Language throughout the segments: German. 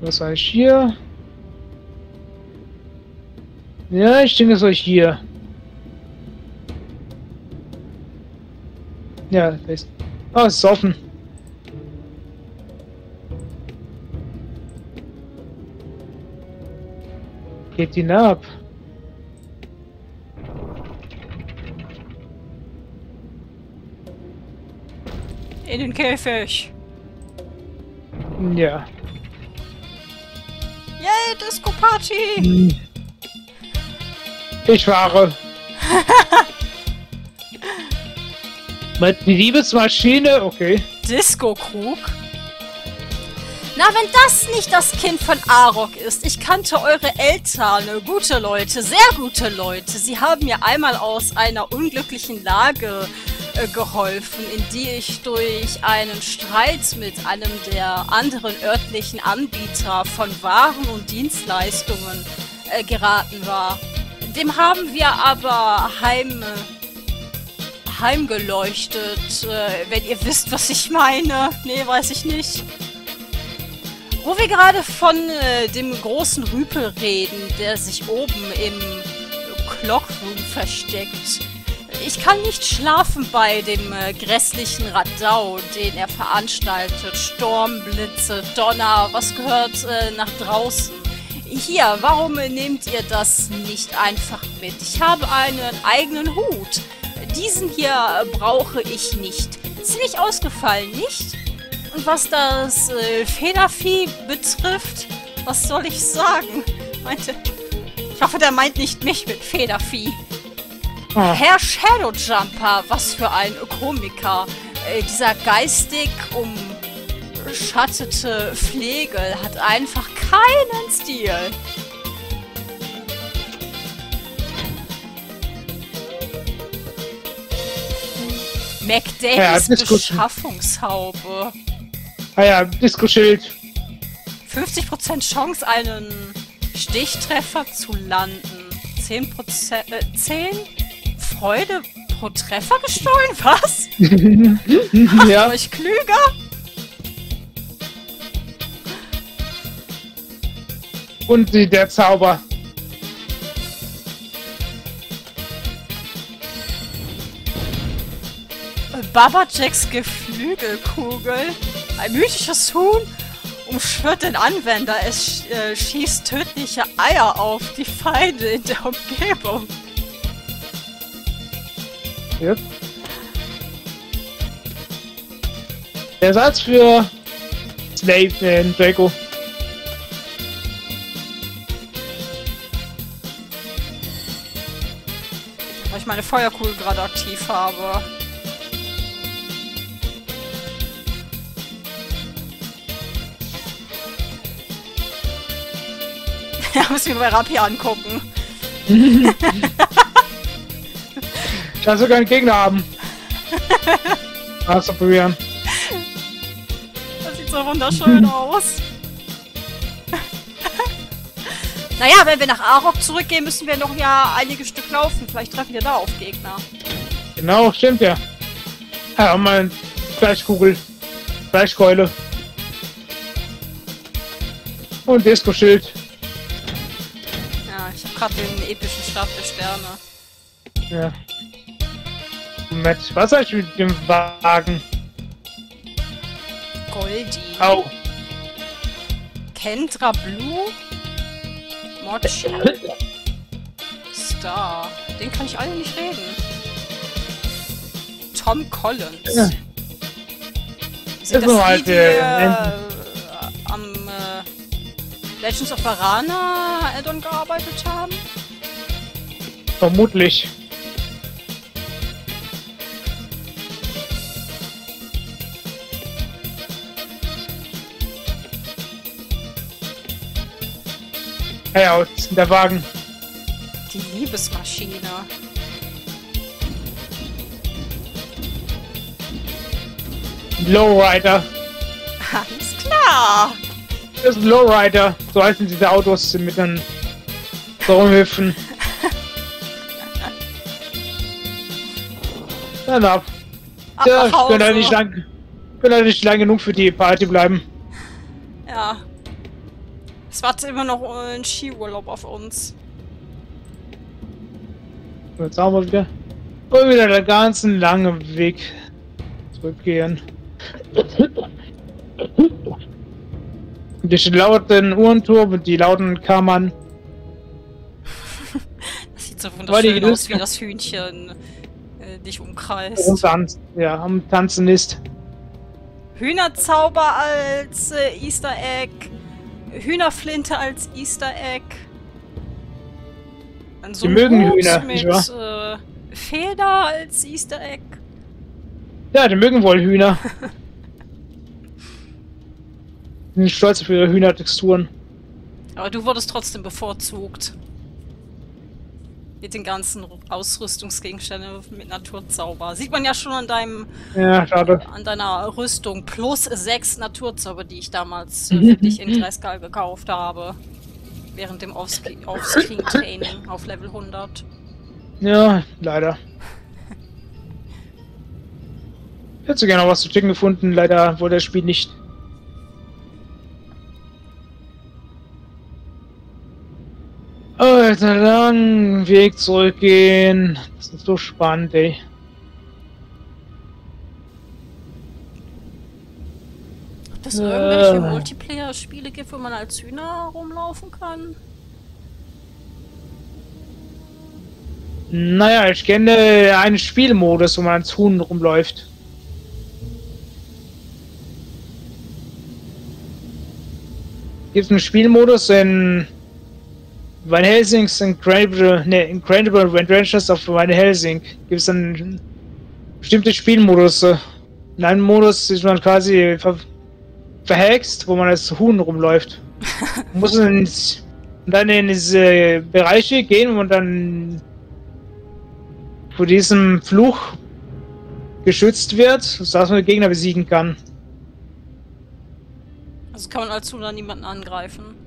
Was soll ich hier? Ja, ich denke, soll ich hier. Ja, da ist. Ah, es ist offen. Geht ihn ab. In den Käfig. Ja. Yay, Disco Party! Hm. Ich fahre. Mit Liebesmaschine, okay. Disco-Krug? Na, wenn das nicht das Kind von Arok ist. Ich kannte eure Eltern. Gute Leute, sehr gute Leute. Sie haben mir einmal aus einer unglücklichen Lage äh, geholfen, in die ich durch einen Streit mit einem der anderen örtlichen Anbieter von Waren und Dienstleistungen äh, geraten war. Dem haben wir aber heim heimgeleuchtet, äh, wenn ihr wisst, was ich meine. Nee, weiß ich nicht. Wo wir gerade von äh, dem großen Rüpel reden, der sich oben im Clockroom versteckt. Ich kann nicht schlafen bei dem äh, grässlichen Radau, den er veranstaltet. Sturm, Blitze, Donner, was gehört äh, nach draußen? Hier, warum nehmt ihr das nicht einfach mit? Ich habe einen eigenen Hut. Diesen hier brauche ich nicht. Ziemlich ausgefallen, nicht? Und was das äh, Federvieh betrifft, was soll ich sagen? Meinte, ich hoffe, der meint nicht mich mit Federvieh. Ah. Herr Shadowjumper, was für ein Komiker. Äh, dieser geistig umschattete Flegel hat einfach keinen Stil. McDavids ja, Beschaffungshaube. Ah ja, Disco-Schild. 50% Chance, einen Stichtreffer zu landen. 10%, äh, 10 Freude pro Treffer gestohlen? Was? ja. Euch klüger? Und die, der Zauber. Babajacks Geflügelkugel. Ein mythisches Huhn umschwirrt den Anwender. Es äh, schießt tödliche Eier auf die Feinde in der Umgebung. Yep. Der Satz für Slave in Draco. Weil ich meine Feuerkugel gerade aktiv habe. Ja, muss mir bei Rapi angucken. Kannst du keinen Gegner haben. Kannst du probieren. Das sieht so wunderschön aus. naja, wenn wir nach Arok zurückgehen, müssen wir noch ja einige Stück laufen. Vielleicht treffen wir da auf Gegner. Genau, stimmt ja. Ja, mein Fleischkugel. Fleischkeule. Und Disco-Schild gerade den epischen Stab der Sterne. Ja. Mit was soll ich mit dem Wagen? Goldi. Au. Kendra Blue. Mochi. Star. Den kann ich alle nicht reden. Tom Collins. Ja. Sind das, das die, die äh, am Legends of Arana Addon gearbeitet haben? Vermutlich. Hey, ist der Wagen. Die Liebesmaschine. Lowrider. Alles klar. Das ist ein Lowrider. So heißen diese Autos mit den Baumhöfen. Dann ab. Ja, ich bin da nicht lang. bin da nicht lang genug für die Party bleiben. Wartet immer noch ein Skiurlaub auf uns. Jetzt haben wir wieder. Und wieder den ganzen langen Weg zurückgehen. Die lauten Uhrenturm und die lauten Kammern. Das sieht so die wunderschön aus, wie das Hühnchen äh, dich umkreist. Und tanzen. Ja, am Tanzen ist. Hühnerzauber als äh, Easter Egg. Hühnerflinte als Easter Egg. Dann so Die mögen Hühner, mit äh, Feder als Easter Egg. Ja, die mögen wohl Hühner. Sind stolz auf ihre Hühnertexturen. Aber du wurdest trotzdem bevorzugt. Mit den ganzen Ausrüstungsgegenständen mit Naturzauber. Sieht man ja schon an deinem Ja, schade. an deiner Rüstung plus sechs Naturzauber, die ich damals Mhm. für dich in Dreiskal gekauft habe. Während dem Offscreen- Offscreen-Training auf Level 100. Ja, leider. Ich hätte gerne noch was zu checken gefunden, leider wollte das Spiel nicht. Alter, langen Weg zurückgehen. Das ist so spannend, ey. Ob es Äh. irgendwelche Multiplayer-Spiele gibt, wo man als Hühner rumlaufen kann? Naja, ich kenne einen Spielmodus, wo man als Huhn rumläuft. Gibt einen Spielmodus in Van Helsing's Incredible, ne, Incredible Adventures of Van Helsing. Gibt es dann bestimmte Spielmodus. In einem Modus ist man quasi ver verhext, wo man als Huhn rumläuft. Man muss ins, dann in diese Bereiche gehen, wo man dann vor diesem Fluch geschützt wird, sodass man Gegner besiegen kann. Also kann man als Hühner niemanden angreifen.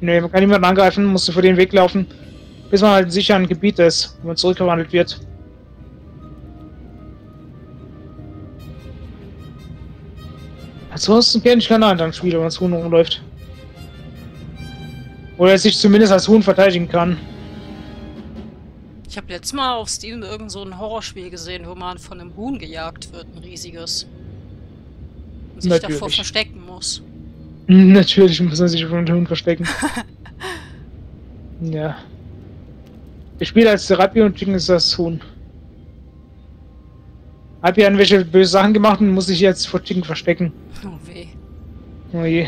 Ne, man kann niemanden angreifen, musste vor den Weg laufen, bis man halt sicher ein Gebiet ist, wo man zurückgewandelt wird. Ansonsten kenne ich keine anderen Spiele, wo man als Huhn rumläuft. Oder er sich zumindest als Huhn verteidigen kann. Ich habe letztes Mal auf Steam irgend so ein Horrorspiel gesehen, wo man von einem Huhn gejagt wird, ein riesiges. Und sich davor Natürlich. verstecken muss. Natürlich muss man sich vor dem Huhn verstecken. ja. Ich spiele als Therapie und Chicken ist das Huhn. Hab ja irgendwelche böse Sachen gemacht und muss sich jetzt vor Chicken verstecken. Oh weh. Oh je.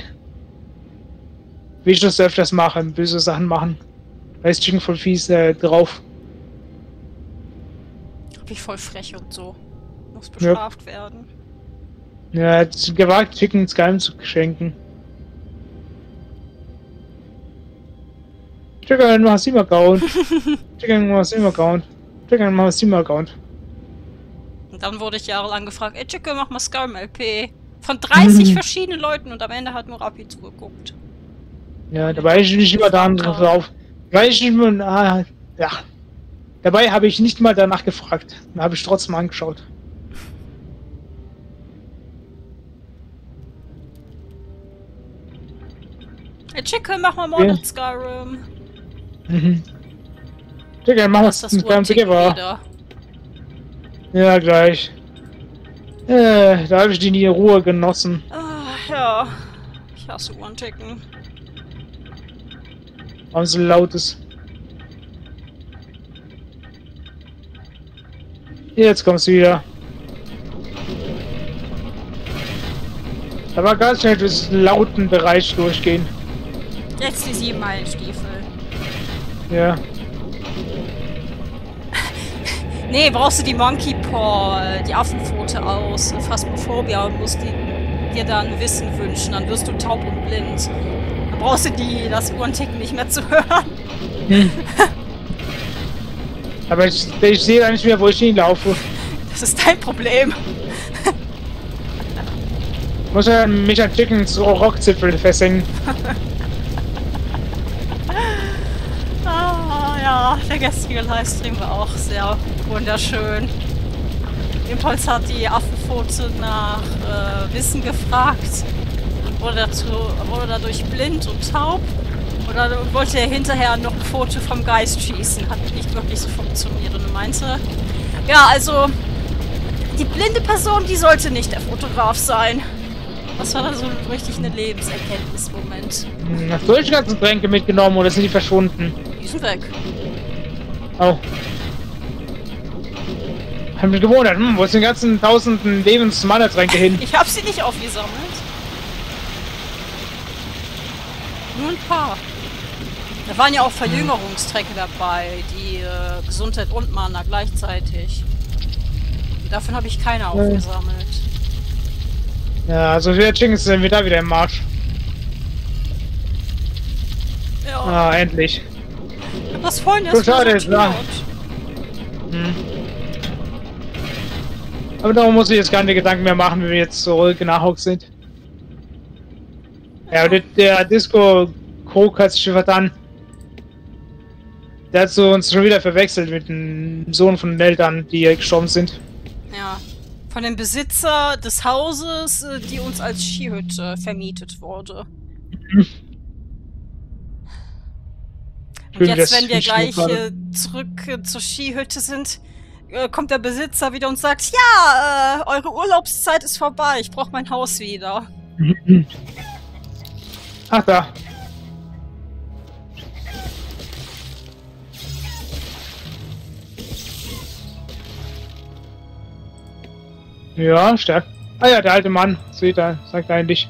Wie ich das öfters mache, böse Sachen machen. Da ist Chicken voll fies äh, drauf. Hab ich voll frech und so. Muss bestraft werden. Ja, es ist gewagt, Chicken ins Geheim zu schenken. Chicken, Steam Account. Chicken, Steam Account. Chicken, Steam Account. Und dann wurde ich jahrelang gefragt, ey Chico, mach mal Skyrim LP. Von 30 verschiedenen Leuten und am Ende hat nur Rappi zugeguckt. Ja, dabei ich nicht immer da drauf. Dabei ich nicht ah, ja. Dabei habe ich nicht mal danach gefragt. Dann habe ich trotzdem angeschaut. Ey Chico, mach mal Modded Skyrim. Mhm. Chicken, mach Das das Together. wieder. Ja, gleich. Äh, da habe ich die nie in Ruhe genossen. Ah, ja. Ich hasse One-Ticken. Warum so laut ist. Jetzt kommst du wieder. Aber ganz schnell durch lauten Bereich durchgehen. Jetzt die sieben Meilenstiefel. Ja. Nee, brauchst du die Monkey Paw, äh, die Affenpfote aus Phasmophobia und musst die, dir dann Wissen wünschen, dann wirst du taub und blind. Dann brauchst du die, das One-Tick nicht mehr zu hören. Aber ich, ich sehe da nicht mehr, wo ich hinlaufe. Das ist dein Problem. Muss ja mich an Chicken zu Rockzipfel festhängen. Ah, ja, der gestrige Livestream war auch sehr wunderschön. Impuls hat die Affenpfote nach äh, Wissen gefragt. wurde, dazu, wurde dadurch blind und taub. Oder wollte er hinterher noch ein Foto vom Geist schießen. Hat nicht wirklich so funktioniert. Und meinte, ja, also die blinde Person, die sollte nicht der Fotograf sein. Das war dann so richtig eine Lebenserkenntnis-Moment. Hm, hast du die ganzen Tränke mitgenommen oder sind die verschwunden? Die sind weg. Oh. Hab mich gewundert, hm, wo sind die ganzen tausenden Lebensmannertränke hin? Ich hab sie nicht aufgesammelt. Nur ein paar. Da waren ja auch Verjüngerungstränke dabei, die äh, Gesundheit und Mana gleichzeitig. Davon habe ich keine aufgesammelt. Ja, also wir Ching sind wir da wieder im Marsch. Ja. Ah, endlich. Das vorhin So erst sortiert. ja. Hm. Aber darum muss ich jetzt keine Gedanken mehr machen, wenn wir jetzt zurück nach Hawk sind. Ja, der, der Disco Krog hat sich schon verdammt. Der hat so uns schon wieder verwechselt mit dem Sohn von den Eltern, die gestorben sind. Ja. Von dem Besitzer des Hauses, äh, die uns als Skihütte vermietet wurde. Und jetzt, wenn wir ich gleich äh, zurück äh, zur Skihütte sind, äh, kommt der Besitzer wieder und sagt, ja, äh, eure Urlaubszeit ist vorbei, ich brauche mein Haus wieder. Ach da. Ja, stark. Ah ja, der alte Mann, seht ihr, sagt eigentlich.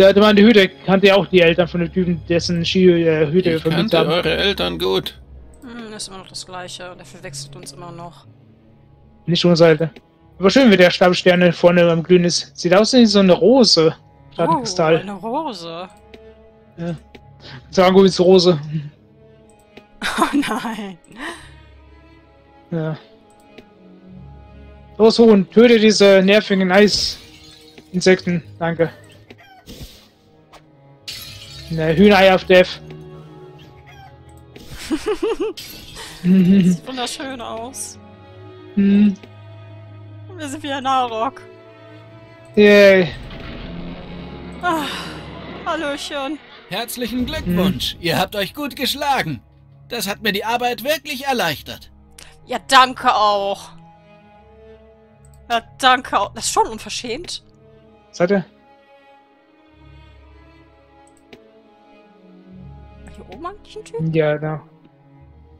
Der alte Mann, die Hüte, kannte ja auch die Eltern von dem Typen, dessen Skihüte Ich vermietet kannte haben. eure Eltern gut. Hm, ist immer noch das Gleiche, der verwechselt uns immer noch. Nicht unsere Seite. Aber schön, wie der Stabsterne vorne am Glühen ist. Sieht aus wie so eine Rose. Ein Oh, Kristall. eine Rose. Sagen wir Rose. Oh nein. Ja. Los, Huhn, töte diese nervigen Eisinsekten. Danke. Ne, Hühnerei auf Death. Sieht wunderschön aus. Hm, Wir sind wieder Narok. Yay. Ah, Hallöchen. Herzlichen Glückwunsch. Ihr habt euch gut geschlagen. Das hat mir die Arbeit wirklich erleichtert. Ja, danke auch. Ja, danke auch. Das ist schon unverschämt. Seid ihr? Hier oben eigentlich ein Typ? Ja, da.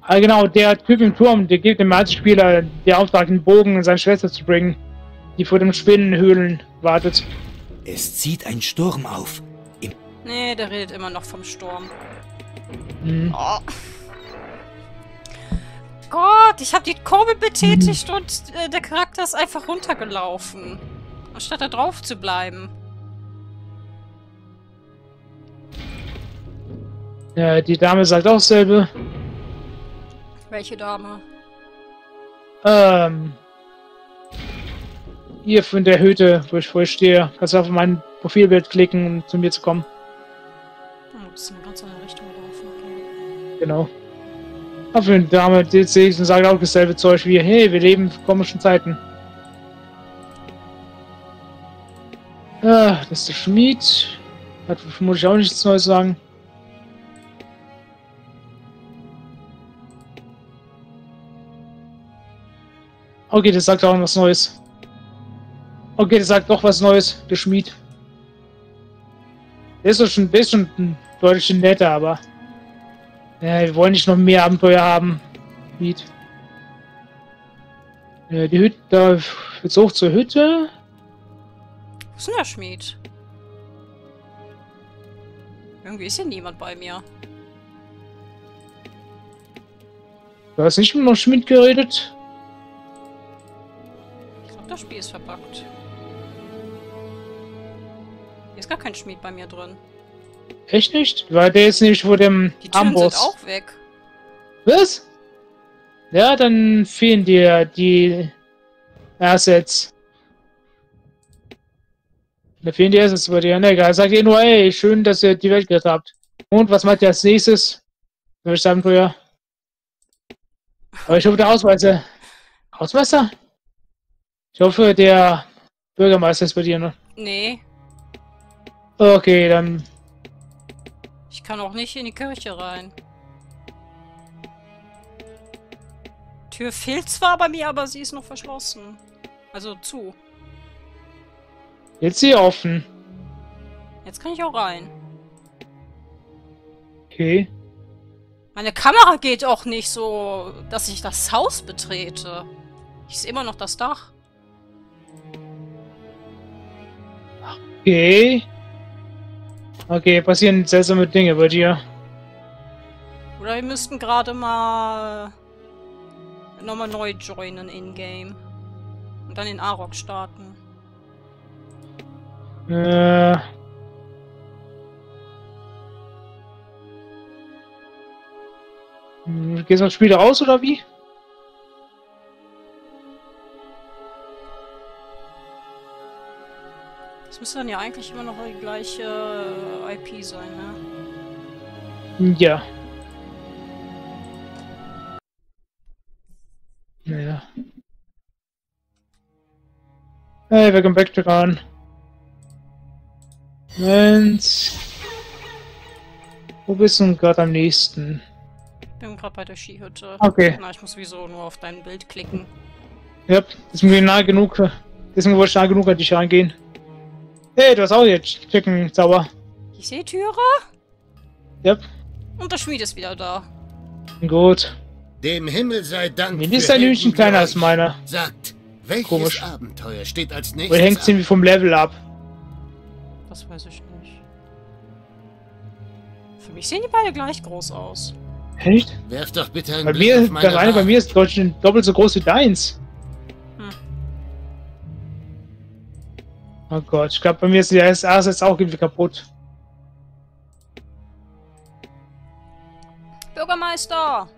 Ah, genau, der Typ im Turm, der gibt dem Spieler den Auftrag, den Bogen in seine Schwester zu bringen, die vor dem Spinnenhöhlen wartet. Es zieht ein Sturm auf. Nee, der redet immer noch vom Sturm. Hm. Oh. Gott, ich habe die Kurbel betätigt und äh, der Charakter ist einfach runtergelaufen. Anstatt da drauf zu bleiben. Ja, die Dame sagt auch dasselbe. Welche Dame? Ähm. Hier von der Hütte, wo ich vor stehe, kannst du auf mein Profilbild klicken, um zu mir zu kommen. Oh, du bist in eine ganz andere Richtung gelaufen. Okay. Genau. Auf eine Dame, die sehe ich und sagt auch dasselbe Zeug wie, hey, wir leben in komischen Zeiten. Ah, das ist der Schmied. Hat vermutlich auch nichts Neues zu sagen. Okay, das sagt auch was Neues. Okay, das sagt doch was Neues, der Schmied. Der ist doch schon, der ist schon ein deutlich netter, aber. Ja, wir wollen nicht noch mehr Abenteuer haben. Schmied. Ja, die Hütte, da jetzt hoch zur Hütte. Wo ist denn der Schmied? Irgendwie ist hier niemand bei mir. Du hast nicht mit dem Schmied geredet? Das Spiel ist verbuggt. Hier ist gar kein Schmied bei mir drin. Echt nicht? Weil der ist nämlich vor dem Die Türen Amboss. sind auch weg. Was? Ja, dann fehlen dir die Assets. Da fehlen die Assets bei dir. Ne, egal. Sagt ihr nur, ey, schön, dass ihr die Welt gerettet habt. Und was macht ihr als nächstes? Welches Abenteuer? Aber ich hoffe, der Ausweiser. Ausweiser? Ich hoffe, der Bürgermeister ist bei dir, ne? Nee, Okay, dann. ich kann auch nicht in die Kirche rein. Tür fehlt zwar bei mir, aber sie ist noch verschlossen. Also zu. Jetzt sie offen. Jetzt kann ich auch rein. Okay. Meine Kamera geht auch nicht so, dass ich das Haus betrete. Ich sehe immer noch das Dach. Okay. Okay, passieren seltsame Dinge bei dir. Oder wir müssten gerade mal nochmal neu joinen in-game. Und dann den Arok starten. Äh. Hm, Gehst du das Spiel raus oder wie? Das müsste dann ja eigentlich immer noch die gleiche äh, IP sein, ne? Ja. Naja. Hey, welcome back to Ran. Moment. Wo bist du denn gerade am nächsten? Ich bin gerade bei der Skihütte. Okay. Na, ich muss sowieso nur auf dein Bild klicken. Ja, das ist mir nah genug. Deswegen wollte ich nah genug an dich reingehen. Hey, du hast auch jetzt Chicken Zauber. Ich sehe Türe Ja, und der Schmied ist wieder da. gut. Dem Himmel sei Dank. Mir ist Helden Hühnchen kleiner als meiner. Sagt, welches Komisch. Abenteuer steht als nächstes? Oder hängt irgendwie vom Level ab? Das weiß ich nicht. Für mich sehen die beide gleich groß aus. Echt? Werf doch bitte einen Bei Blick mir, auf meine das eine bei mir ist Deutschland doppelt so groß wie deins. Oh Gott, ich glaube, bei mir ist die SA jetzt auch irgendwie kaputt. Bürgermeister!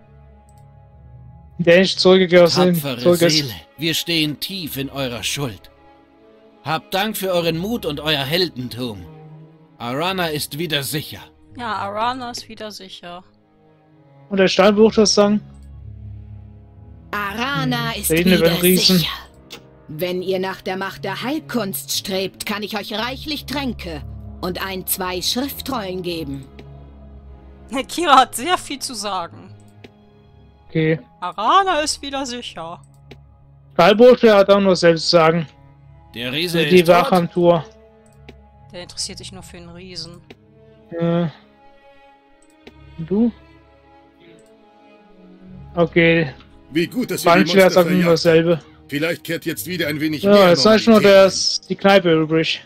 Der nicht zurückgegangen Tapfere ist. Seele, wir stehen tief in eurer Schuld. Habt Dank für euren Mut und euer Heldentum. Arana ist wieder sicher. Ja, Arana ist wieder sicher. Und der Steinbruch das sagen? Arana Hm, ist reden wieder den Riesen. sicher. Wenn ihr nach der Macht der Heilkunst strebt, kann ich euch reichlich Tränke und ein, zwei Schriftrollen geben. Kira hat sehr viel zu sagen. Okay. Arana ist wieder sicher. Der hat auch nur selbst zu sagen. Der Riese Die ist Wache tot. am Tour. Der interessiert sich nur für den Riesen. Äh. Und du? Okay, Wie gut, dass ihr die Monster nur dasselbe. Vielleicht kehrt jetzt wieder ein wenig Ja, mehr jetzt ist nur Normalität das, die Kneipe übrig.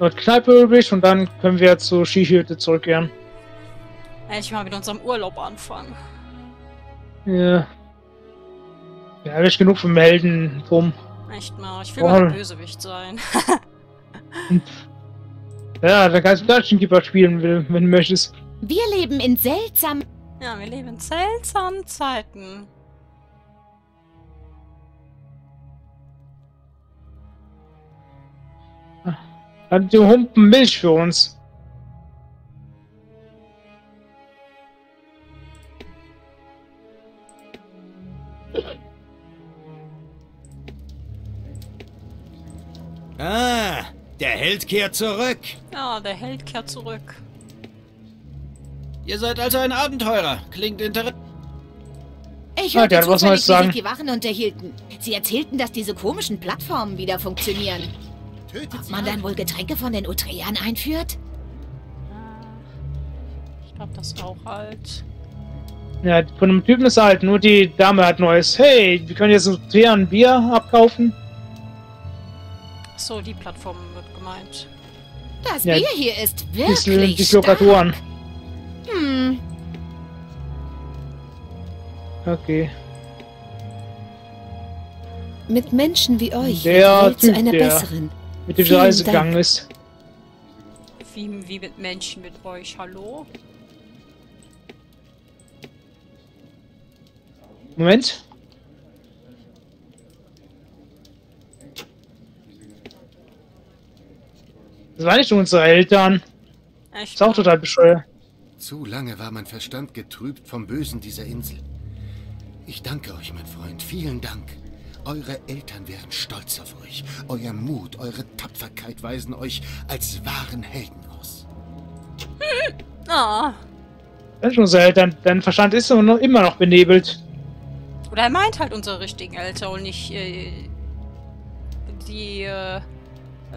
Dort Kneipe übrig und dann können wir zur Skihütte zurückkehren. Endlich mal mit unserem Urlaub anfangen. Ja. Ja, hab ich genug vom Heldentum. Echt mal. Ich will Oh. mal ein Bösewicht sein. Ja, da kannst du Dungeon Keeper spielen, wenn wenn du möchtest. Wir leben in seltsamen... ja, wir leben in seltsamen Zeiten. Hat die Humpen Milch für uns. Ah, der Held kehrt zurück. Ja, der Held kehrt zurück. Ihr seid also ein Abenteurer. Klingt interessant. Ich Ja, hörte hat was zufällig, Neues wie sagen. sich die Wachen unterhielten. Sie erzählten, dass diese komischen Plattformen wieder funktionieren. Tötet Ob man dann wohl Getränke von den Utreern einführt? Ich glaube, das ist auch alt. Ja, von dem Typen ist er halt, nur die Dame hat Neues. Hey, wir können jetzt so und Bier abkaufen. Achso, die Plattform wird gemeint. Das Ja, Bier hier ist Die wirklich Dislokatoren. stark. Okay. mit Menschen wie euch Der wird die Welt zu Typ, einer der- besseren. Mit dem Vielen Reise Dank. gegangen ist. Wie, wie mit Menschen mit euch, hallo? Moment. Das waren nicht unsere Eltern. Echt? Ist auch total bescheuert. Zu lange war mein Verstand getrübt vom Bösen dieser Insel. Ich danke euch, mein Freund. Vielen Dank. Eure Eltern wären stolz auf euch. Euer Mut, eure Tapferkeit weisen euch als wahren Helden aus. Ah. Das ist schon so, dein, dein Verstand ist immer noch, immer noch benebelt. Oder er meint halt unsere richtigen Eltern und nicht äh, die äh,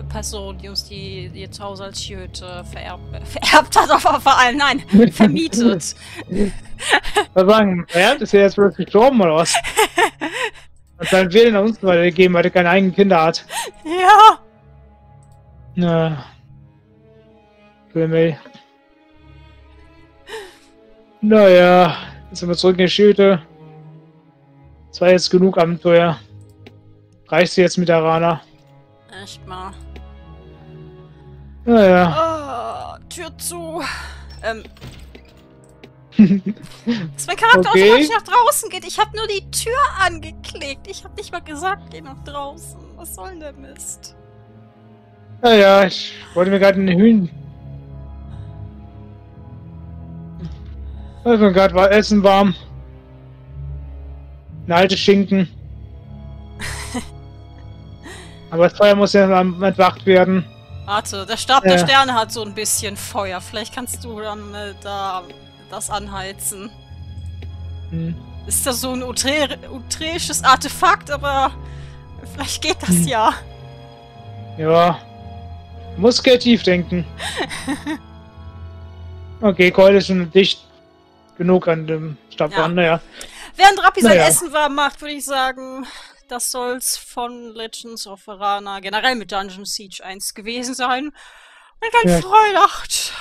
Person, die uns die jetzt Haus als Schjöte vererbt, äh, vererbt hat, aber vor allem, nein, vermietet. Was sagen, ja, ist er jetzt wirklich gestorben oder was? Und dann Willen an uns weitergegeben, weil er keine eigenen Kinder hat. ja. Na. Himmel. Naja, jetzt sind wir zurück in die Schütte. Das war jetzt genug Abenteuer. Reicht sie jetzt mit Arana? Echt mal. Naja. Ah, Tür zu. Ähm. Dass mein Charakter Okay. automatisch nach draußen geht. Ich habe nur die Tür angeklickt. Ich habe nicht mal gesagt, geh nach draußen. Was soll denn der Mist? Naja, ich wollte mir gerade eine Hühn. Mir gerade war Essen warm. Eine alte Schinken. Aber das Feuer muss ja entwacht werden. Warte, der Stab der Ja. Sterne hat so ein bisschen Feuer. Vielleicht kannst du dann äh, da das anheizen. Hm. Ist das so ein utre utreisches Artefakt, aber vielleicht geht das Hm. ja. Ja. Muss kreativ denken. Okay, Keule ist schon dicht genug an dem Stab Ja. dran, naja. Während Rappi sein Naja. Essen warm macht, würde ich sagen, das soll's von Legends of Arana, generell mit Dungeon Siege 1 gewesen sein. Und dann Ja. Freulacht.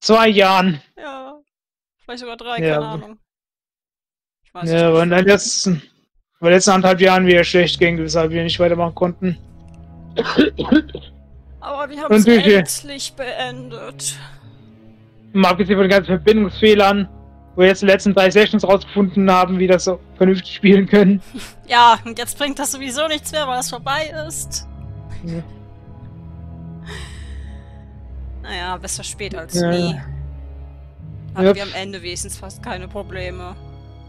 Zwei Jahren. Ja. Vielleicht sogar drei, Ja. keine Ahnung. Ich weiß Ja, aber in den letzten, in den letzten anderthalb Jahren wieder schlecht ging, weshalb wir nicht weitermachen konnten. Aber wir haben es endlich beendet. Mal abgesehen von den ganzen Verbindungsfehlern, wo wir jetzt die letzten drei Sessions rausgefunden haben, wie das so vernünftig spielen können. Ja, und jetzt bringt das sowieso nichts mehr, weil es vorbei ist. Ja. Naja, besser spät als Ja. nie. Hatten Ja. wir am Ende wenigstens fast keine Probleme.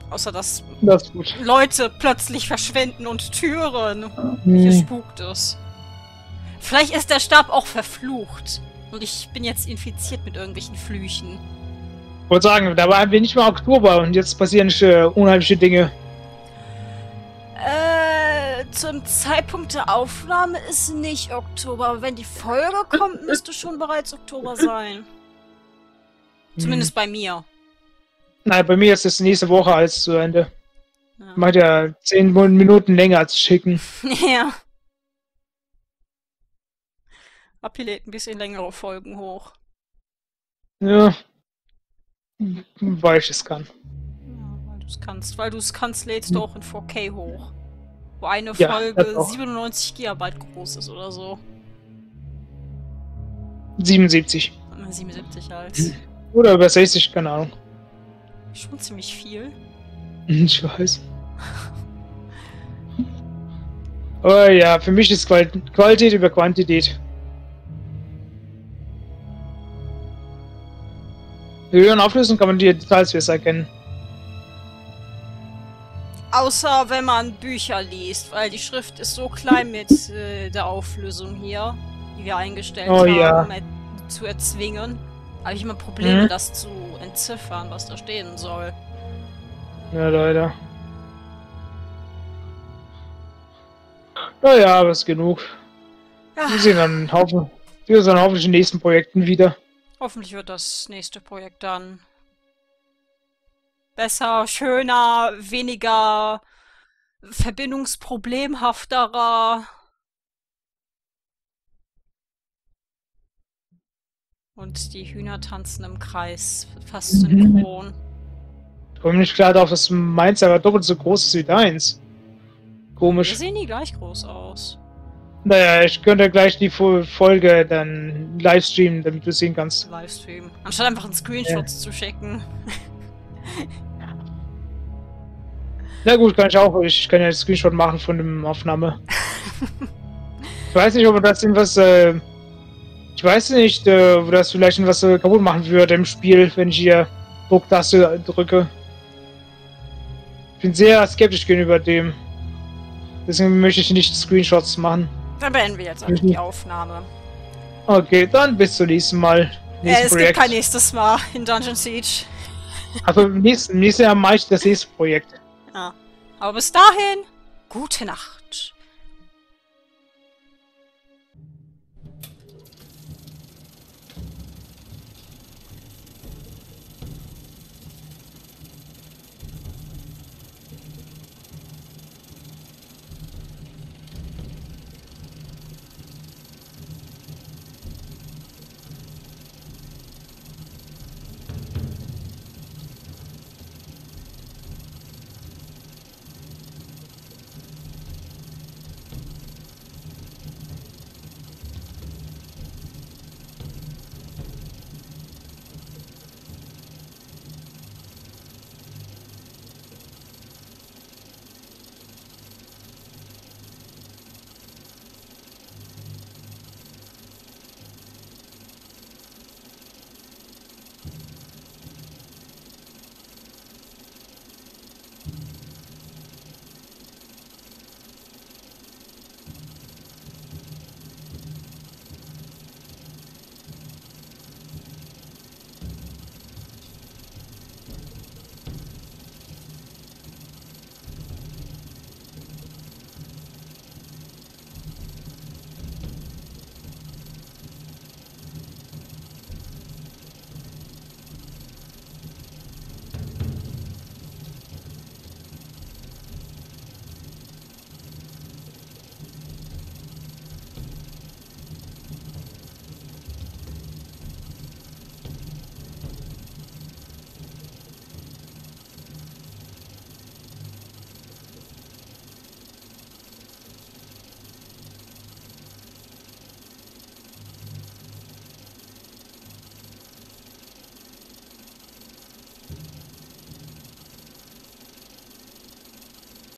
Außer dass Das. Leute plötzlich verschwinden und Türen. Hier Hm. spukt es. Vielleicht ist der Stab auch verflucht. Und ich bin jetzt infiziert mit irgendwelchen Flüchen. Ich wollte sagen, da waren wir nicht mal Oktober und jetzt passieren äh, unheimliche Dinge. Äh, zum Zeitpunkt der Aufnahme ist nicht Oktober. Aber wenn die Folge kommt, müsste schon bereits Oktober sein. Zumindest bei mir. Nein, bei mir ist es nächste Woche als zu Ende. Ja. Macht ja zehn Minuten länger als schicken. ja. Appi lädt ein bisschen längere Folgen hoch. Ja. Weil ich es kann. Ja, weil du es kannst. Weil du es kannst, lädst du auch in 4K hoch. Wo eine Ja, Folge das auch. 97 GB groß ist oder so. 77. 77 halt. Oder über 60, keine Ahnung. Schon ziemlich viel. Ich weiß. Aber ja, für mich ist Qual Qualität über Quantität. In höheren Auflösung kann man die Details besser erkennen. Außer wenn man Bücher liest, weil die Schrift ist so klein mit äh, der Auflösung hier, die wir eingestellt Oh, haben, ja. zu erzwingen. Habe ich immer Probleme, Mhm. das zu entziffern, was da stehen soll. Ja, leider. Naja, aber ist genug. Ja, Wir sehen dann Haufen. Wir sehen dann hoffentlich in den nächsten Projekten wieder. Hoffentlich wird das nächste Projekt dann besser, schöner, weniger verbindungsproblemhafterer. Und die Hühner tanzen im Kreis, fast synchron. Ich komme nicht klar darauf, dass meins aber doppelt so groß ist wie deins. Wir Komisch. sehen die gleich groß aus. Naja, ich könnte gleich die Fo- Folge dann live streamen, damit du sehen kannst. Livestream. Anstatt einfach einen Screenshot zu schicken. Na gut, kann ich auch. Ich kann ja einen Screenshot machen von dem Aufnahme. ich weiß nicht, ob das irgendwas. Äh, ich weiß nicht, äh, ob das vielleicht was äh, kaputt machen würde im Spiel, wenn ich hier Drucktaste drücke. Ich bin sehr skeptisch gegenüber dem. Deswegen möchte ich nicht Screenshots machen. Dann beenden wir jetzt die Aufnahme. Okay, dann bis zum nächsten Mal. Äh, Nächstes es gibt Projekt. kein nächstes Mal in Dungeon Siege. Also im nächsten Jahr mache ich das nächste Projekt. Ja. Aber bis dahin, gute Nacht.